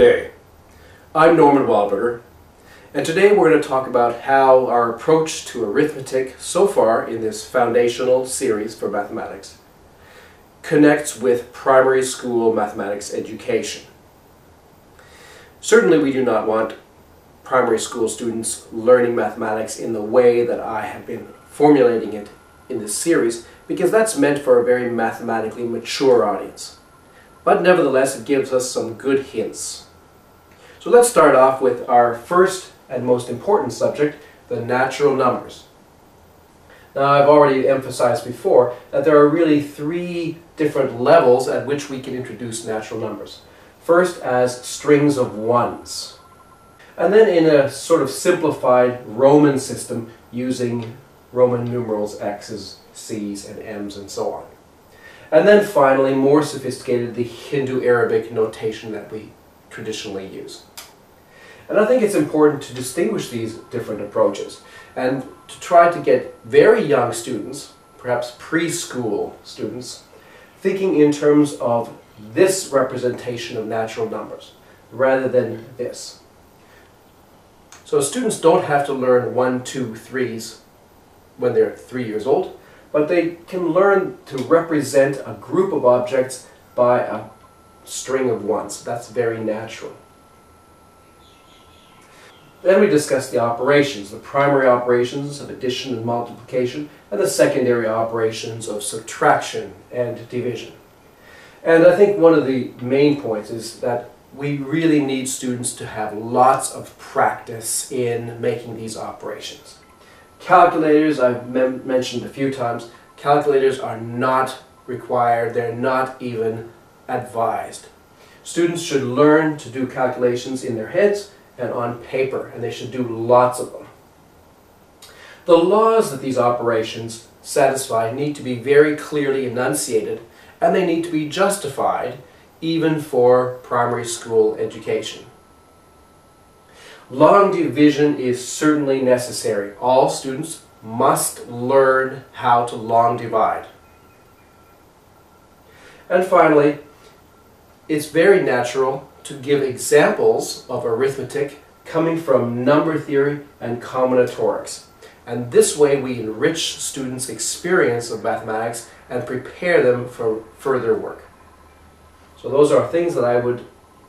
today. I'm Norman Wildberger, and today we're going to talk about how our approach to arithmetic so far in this foundational series for mathematics connects with primary school mathematics education. Certainly we do not want primary school students learning mathematics in the way that I have been formulating it in this series because that's meant for a very mathematically mature audience. But nevertheless, it gives us some good hints. So let's start off with our first and most important subject, the natural numbers. Now I've already emphasized before that there are really three different levels at which we can introduce natural numbers. First as strings of ones. And then in a sort of simplified Roman system using Roman numerals X's, C's, and M's, and so on. And then finally, more sophisticated, the Hindu-Arabic notation that we traditionally use. And I think it's important to distinguish these different approaches and to try to get very young students, perhaps preschool students, thinking in terms of this representation of natural numbers rather than this. So students don't have to learn one, two, threes when they're three years old, but they can learn to represent a group of objects by a string of ones. That's very natural. Then we discuss the operations, the primary operations of addition and multiplication, and the secondary operations of subtraction and division. And I think one of the main points is that we really need students to have lots of practice in making these operations. Calculators, I've mentioned a few times, calculators are not required, they're not even advised. Students should learn to do calculations in their heads and on paper, and they should do lots of them. The laws that these operations satisfy need to be very clearly enunciated, and they need to be justified even for primary school education. Long division is certainly necessary. All students must learn how to long divide. And finally, it's very natural to give examples of arithmetic coming from number theory and combinatorics. And this way we enrich students' experience of mathematics and prepare them for further work. So those are things that I would,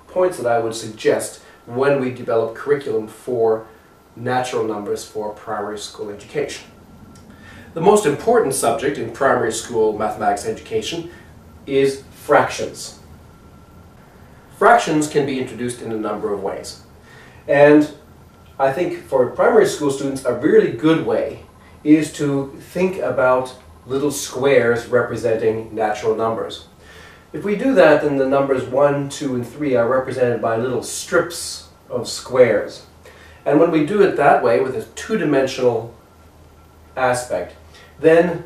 points that I would suggest when we develop curriculum for natural numbers for primary school education. The most important subject in primary school mathematics education is fractions. Fractions can be introduced in a number of ways. And I think for primary school students a really good way is to think about little squares representing natural numbers. If we do that, then the numbers 1, 2, and 3 are represented by little strips of squares. And when we do it that way, with a two-dimensional aspect, then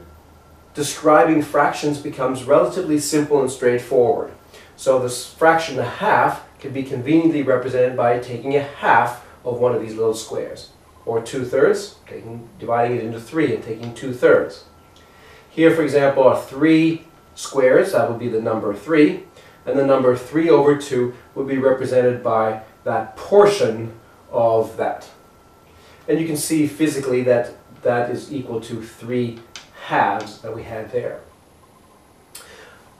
describing fractions becomes relatively simple and straightforward. So this fraction a half can be conveniently represented by taking a half of one of these little squares. Or two-thirds, dividing it into three and taking two-thirds. Here, for example, are three squares, that would be the number 3, and the number 3 over 2 would be represented by that portion of that. And you can see physically that that is equal to 3 halves that we have there.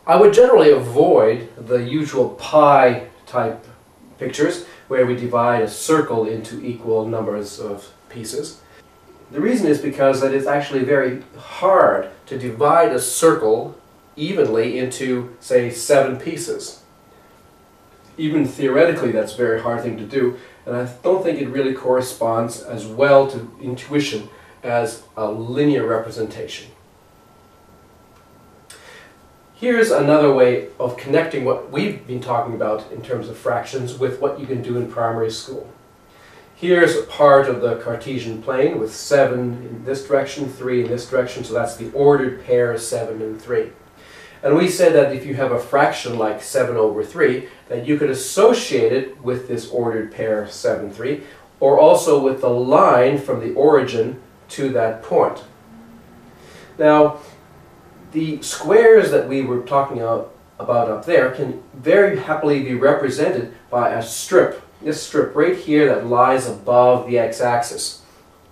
I would generally avoid the usual pie type pictures where we divide a circle into equal numbers of pieces. The reason is because that it's actually very hard to divide a circle evenly into, say, seven pieces. Even theoretically, that's a very hard thing to do, and I don't think it really corresponds as well to intuition as a linear representation. Here's another way of connecting what we've been talking about in terms of fractions with what you can do in primary school. Here's a part of the Cartesian plane with 7 in this direction, 3 in this direction, so that's the ordered pair 7 and 3. And we said that if you have a fraction like 7 over 3, that you could associate it with this ordered pair 7, 3, or also with the line from the origin to that point. Now, the squares that we were talking about up there can very happily be represented by a strip. This strip right here that lies above the x-axis,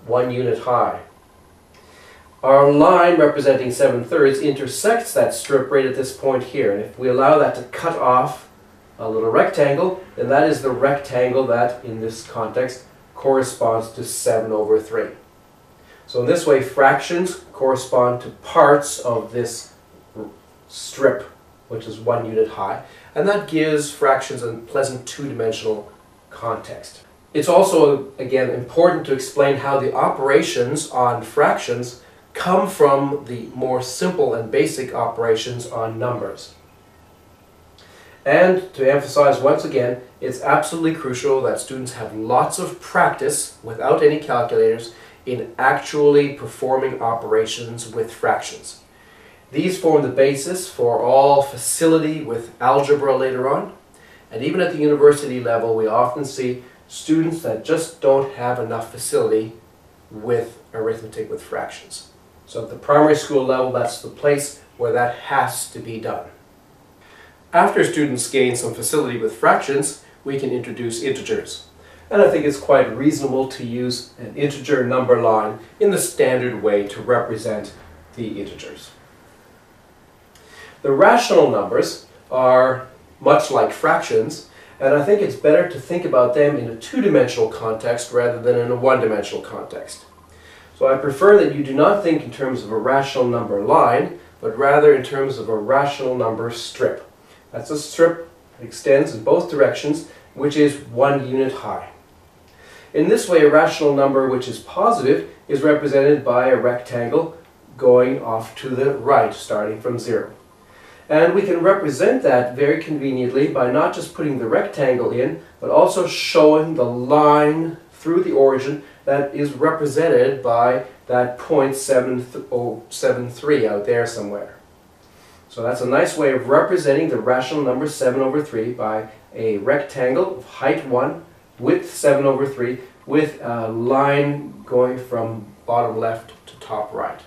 one unit high. Our line representing 7 thirds intersects that strip right at this point here. And if we allow that to cut off a little rectangle, then that is the rectangle that, in this context, corresponds to 7 over 3. So in this way, fractions correspond to parts of this strip, which is one unit high, and that gives fractions a pleasant two-dimensional context. It's also, again, important to explain how the operations on fractions come from the more simple and basic operations on numbers. And to emphasize once again, it's absolutely crucial that students have lots of practice without any calculators in actually performing operations with fractions. These form the basis for all facility with algebra later on. And even at the university level, we often see students that just don't have enough facility with arithmetic with fractions. So at the primary school level, that's the place where that has to be done. After students gain some facility with fractions, we can introduce integers. And I think it's quite reasonable to use an integer number line in the standard way to represent the integers. The rational numbers are much like fractions, and I think it's better to think about them in a two-dimensional context rather than in a one-dimensional context. So I prefer that you do not think in terms of a rational number line, but rather in terms of a rational number strip. That's a strip extends in both directions, which is one unit high. In this way, a rational number which is positive is represented by a rectangle going off to the right, starting from zero. And we can represent that very conveniently by not just putting the rectangle in, but also showing the line through the origin that is represented by that 0.773 out there somewhere. So that's a nice way of representing the rational number 7 over 3 by a rectangle of height 1, width 7 over 3, with a line going from bottom left to top right.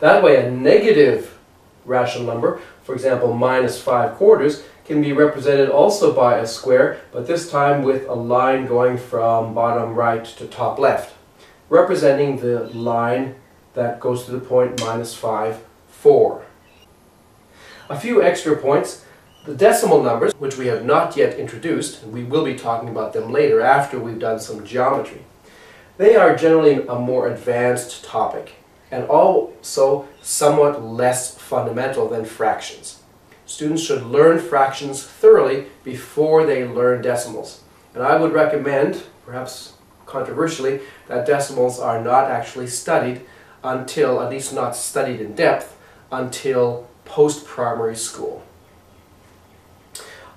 That way a negative rational number, for example minus 5 quarters, can be represented also by a square, but this time with a line going from bottom right to top left, representing the line that goes to the point minus 5, 4. A few extra points. The decimal numbers, which we have not yet introduced, we will be talking about them later after we've done some geometry, they are generally a more advanced topic and also somewhat less fundamental than fractions. Students should learn fractions thoroughly before they learn decimals. And I would recommend, perhaps controversially, that decimals are not actually studied until, at least not studied in depth, until post-primary school.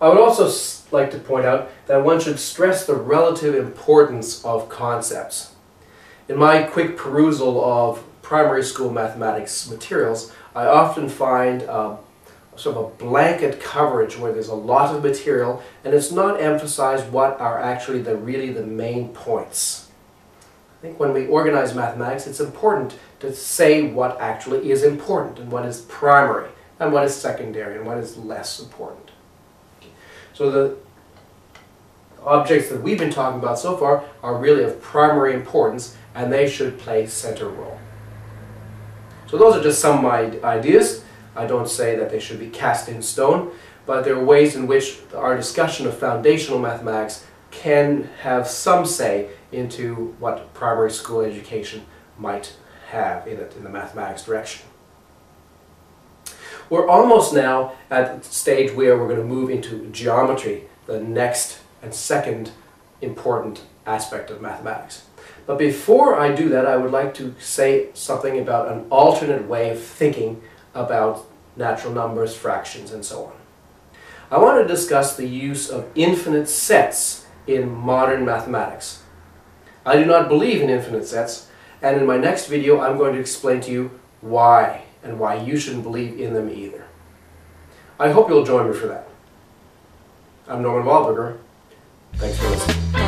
I would also like to point out that one should stress the relative importance of concepts. In my quick perusal of primary school mathematics materials, I often find uh, sort of a blanket coverage where there's a lot of material and it's not emphasized what are actually the really the main points. I think when we organize mathematics it's important to say what actually is important and what is primary and what is secondary and what is less important. So the objects that we've been talking about so far are really of primary importance and they should play center role. So those are just some of my ideas. I don't say that they should be cast in stone, but there are ways in which our discussion of foundational mathematics can have some say into what primary school education might have in it in the mathematics direction. We're almost now at the stage where we're going to move into geometry, the next and second important aspect of mathematics. But before I do that, I would like to say something about an alternate way of thinking about natural numbers, fractions, and so on. I want to discuss the use of infinite sets in modern mathematics. I do not believe in infinite sets, and in my next video I'm going to explain to you why, and why you shouldn't believe in them either. I hope you'll join me for that. I'm Norman Wildberger. Thanks for listening.